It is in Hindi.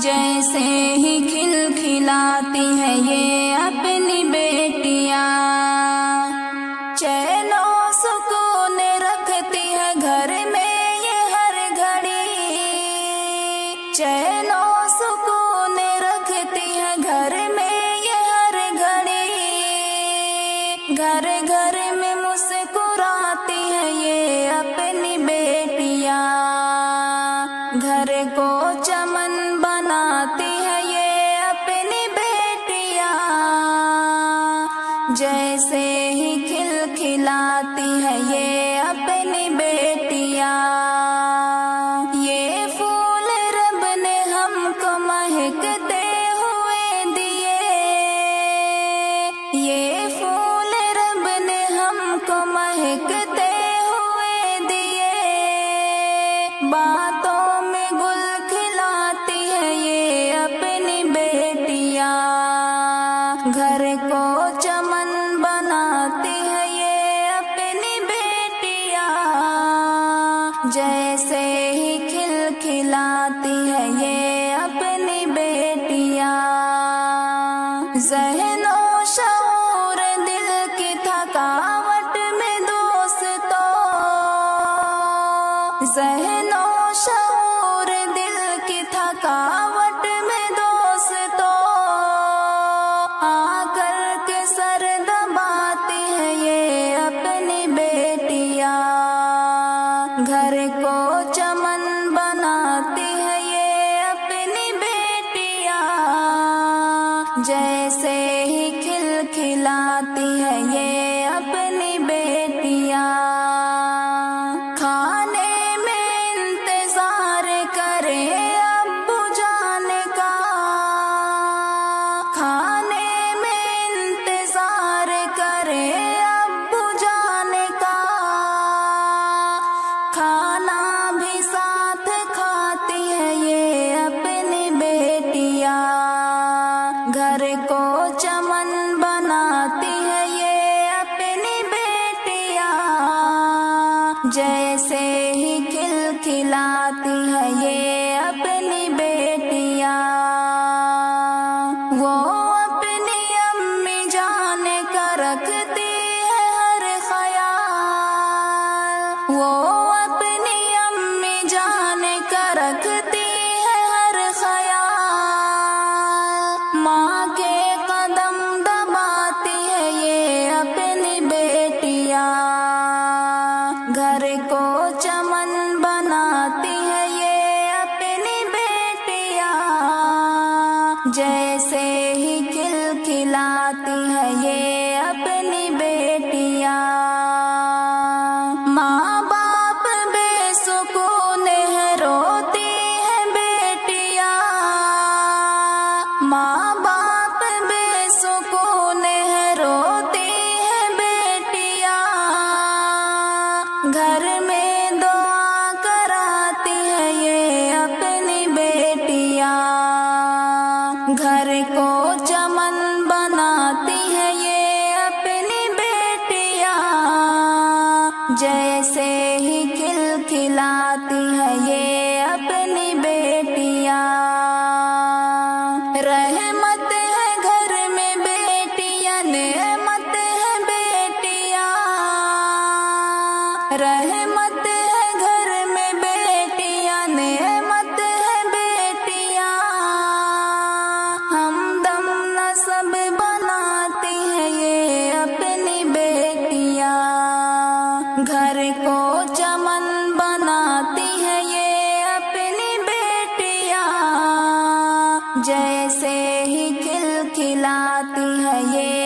जैसे ही खिलखिलाती है ये अपनी बेटियाँ। चैनो सुकून रखती है घर में ये हर घड़ी। चैनो सुकून रखती है घर में ये हर घड़ी। घर घर घर को चमन बनाती है ये अपनी बेटिया। जैसे ही खिलखिलाती है ये अपनी बेटिया। ये फूल रब ने हमको महकते को चमन बनाती है ये अपनी बेटियाँ। जैसे ही खिलखिलाती है ये अपनी बेटियाँ। जहनो शऊर दिल की थकावट में दोस्तों। जहनो घर को चमन बनाती है ये अपनी बेटिया। जैसे ही खिलखिलाती है घर को चमन बनाती है ये अपनी बेटियाँ। जैसे ही खिल खिलाती है ये अपनी बेटियाँ। वो अपनी अम्मी जान कर रखती घर को चमन बनाती है ये अपनी बेटिया। जैसे ही खिलखिलाती है ये घर में दुआ कराती है ये अपनी बेटियाँ। घर को चमन बनाती है ये अपनी बेटियाँ। जैसे ही खिलखिलाती है ये घर को चमन बनाती है ये अपनी बेटियाँ। जैसे ही खिल खिलाती है ये